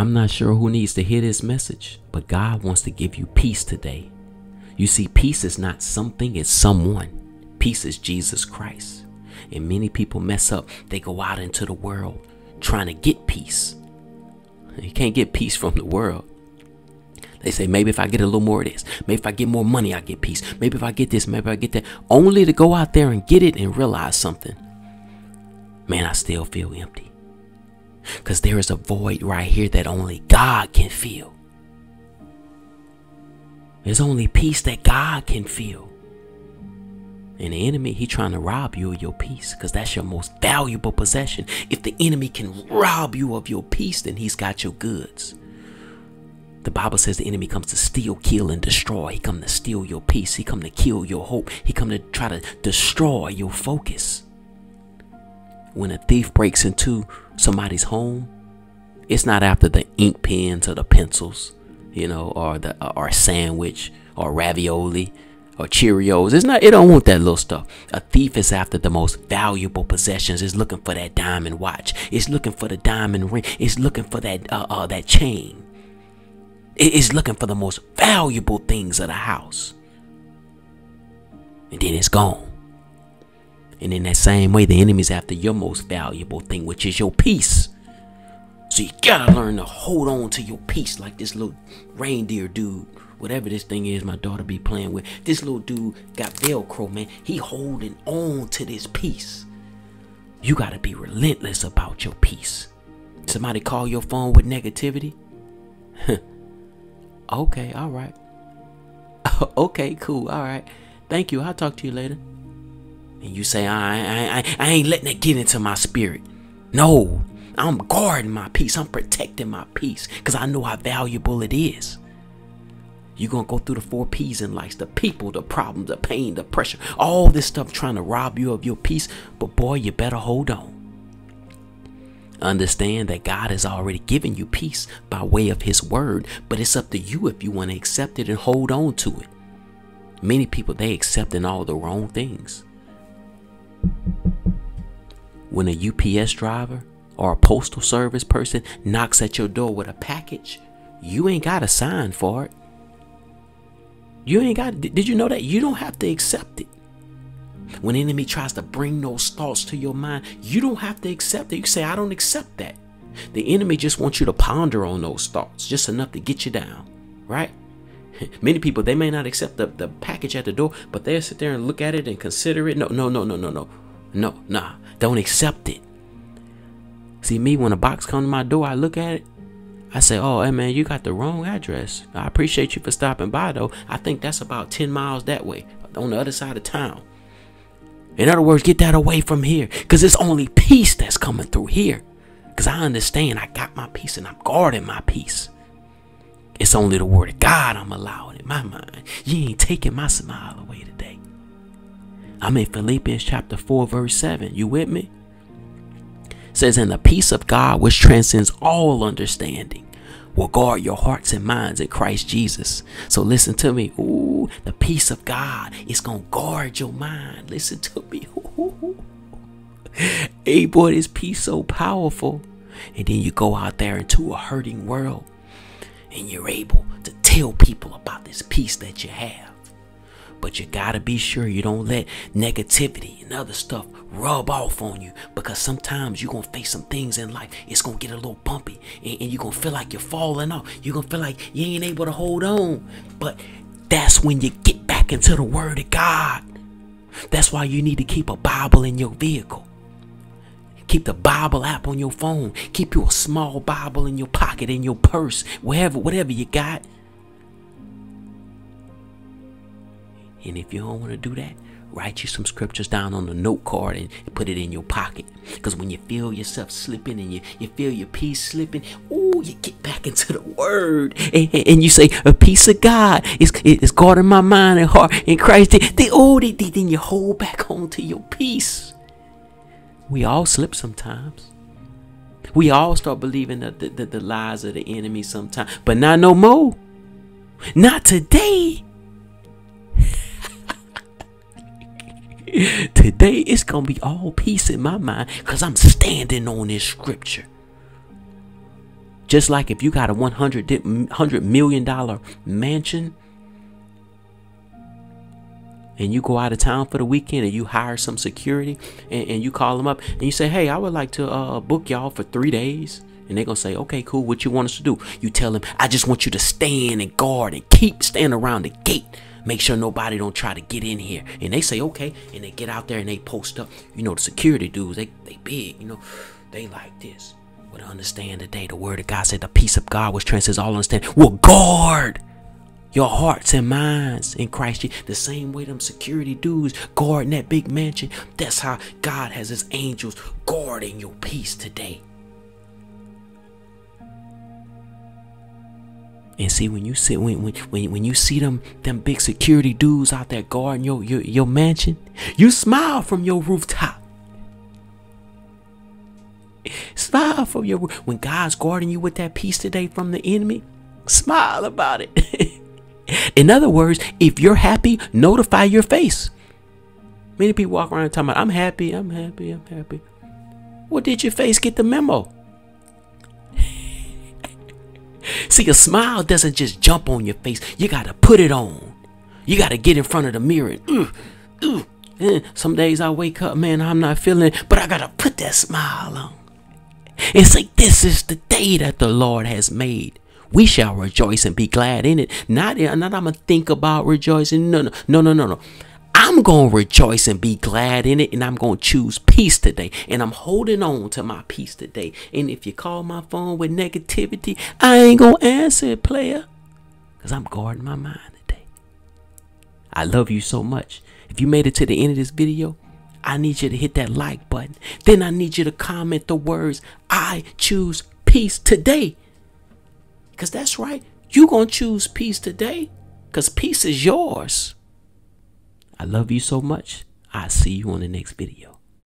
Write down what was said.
I'm not sure who needs to hear this message, but God wants to give you peace today. You see, peace is not something, it's someone. Peace is Jesus Christ. And many people mess up. They go out into the world trying to get peace. You can't get peace from the world. They say, maybe if I get a little more of this, maybe if I get more money, I get peace. Maybe if I get this, maybe I get that. Only to go out there and get it and realize something. Man, I still feel empty. Because there is a void right here that only God can feel. There's only peace that God can feel. And the enemy, he trying to rob you of your peace because that's your most valuable possession. If the enemy can rob you of your peace, then he's got your goods. The Bible says the enemy comes to steal, kill, and destroy. He come to steal your peace. He come to kill your hope. He come to try to destroy your focus. When a thief breaks into somebody's home, it's not after the ink pens or the pencils, you know, or the or sandwich or ravioli or Cheerios. It's not. It don't want that little stuff. A thief is after the most valuable possessions. It's looking for that diamond watch. It's looking for the diamond ring. It's looking for that uh, uh that chain. It is looking for the most valuable things of the house. And then it's gone. And in that same way, the enemy's after your most valuable thing, which is your peace. So you gotta learn to hold on to your peace like this little reindeer dude. Whatever this thing is my daughter be playing with. This little dude got Velcro, man. He holding on to this peace. You gotta be relentless about your peace. Somebody call your phone with negativity? okay, all right. okay, cool, all right. Thank you. I'll talk to you later. And you say, I, I, I, I ain't letting it get into my spirit. No, I'm guarding my peace. I'm protecting my peace because I know how valuable it is. You're going to go through the four P's in life the people, the problem, the pain, the pressure, all this stuff trying to rob you of your peace. But boy, you better hold on. Understand that God has already given you peace by way of His word, but it's up to you if you want to accept it and hold on to it. Many people, they accepting all the wrong things. When a UPS driver or a postal service person knocks at your door with a package, you ain't got a sign for it. You ain't got did you know that you don't have to accept it? When enemy tries to bring those thoughts to your mind, you don't have to accept it. You say, I don't accept that. The enemy just wants you to ponder on those thoughts, just enough to get you down, right? Many people they may not accept the, the package at the door, but they'll sit there and look at it and consider it. No, no, no, no, no, no. No, nah. Don't accept it. See me when a box comes to my door, I look at it. I say, "Oh, hey man, you got the wrong address. I appreciate you for stopping by, though. I think that's about ten miles that way, on the other side of town. In other words, get that away from here, cause it's only peace that's coming through here. Cause I understand I got my peace and I'm guarding my peace. It's only the word of God I'm allowing in my mind. You ain't taking my smile away today. I'm in Philippians chapter 4, verse 7. You with me? Says, And the peace of God, which transcends all understanding, will guard your hearts and minds in Christ Jesus. So listen to me. Ooh, the peace of God is going to guard your mind. Listen to me. Ooh. Hey, boy, this peace so powerful. And then you go out there into a hurting world and you're able to tell people about this peace that you have. But you gotta be sure you don't let negativity and other stuff rub off on you because sometimes you're gonna face some things in life. It's gonna get a little bumpy and, and you're gonna feel like you're falling off. You're gonna feel like you ain't able to hold on. But that's when you get back into the Word of God. That's why you need to keep a Bible in your vehicle. Keep the Bible app on your phone. Keep you a small Bible in your pocket, in your purse, wherever, whatever you got. And if you don't want to do that, write you some scriptures down on the note card and put it in your pocket. Because when you feel yourself slipping and you, you feel your peace slipping, oh, you get back into the word. And, and you say, a peace of God is, is guarding my mind and heart in Christ. They, oh, they, then you hold back on to your peace. We all slip sometimes. We all start believing the, the, the lies of the enemy sometimes. But not no more. Not today. Today it's gonna be all peace in my mind because I'm standing on this scripture. Just like if you got a 100, 100 million dollar mansion and you go out of town for the weekend and you hire some security and, and you call them up and you say, hey, I would like to uh, book y'all for three days. And they're going to say, okay, cool. What you want us to do? You tell them, I just want you to stand and guard and keep standing around the gate. Make sure nobody don't try to get in here. And they say, okay. And they get out there and they post up. You know, the security dudes, they, they big, you know, they like this. But understand today, the word of God said the peace of God which transcends all understanding will guard your hearts and minds in Christ Jesus. The same way them security dudes guarding that big mansion. That's how God has his angels guarding your peace today. And see when you when when when, when you see them them big security dudes out there guarding your, your your mansion, you smile from your rooftop. Smile from your when God's guarding you with that peace today from the enemy. Smile about it. In other words, if you're happy, notify your face. Many people walk around talking about, I'm happy, I'm happy, I'm happy. Well, did your face get the memo? See, a smile doesn't just jump on your face. You got to put it on. You got to get in front of the mirror. And, ooh. Eh. Some days I wake up, man, I'm not feeling it, but I got to put that smile on. And say, This is the day that the Lord has made. We shall rejoice and be glad in it. Not, not I'm going to think about rejoicing. No, no, no, no, no. I'm going to rejoice and be glad in it, and I'm going to choose peace today. And I'm holding on to my peace today. And if you call my phone with negativity, I ain't going to answer it, player, because I'm guarding my mind today. I love you so much. If you made it to the end of this video, I need you to hit that like button. Then I need you to comment the words, I choose peace today. Because that's right. you going to choose peace today because peace is yours. I love you so much. I'll see you on the next video.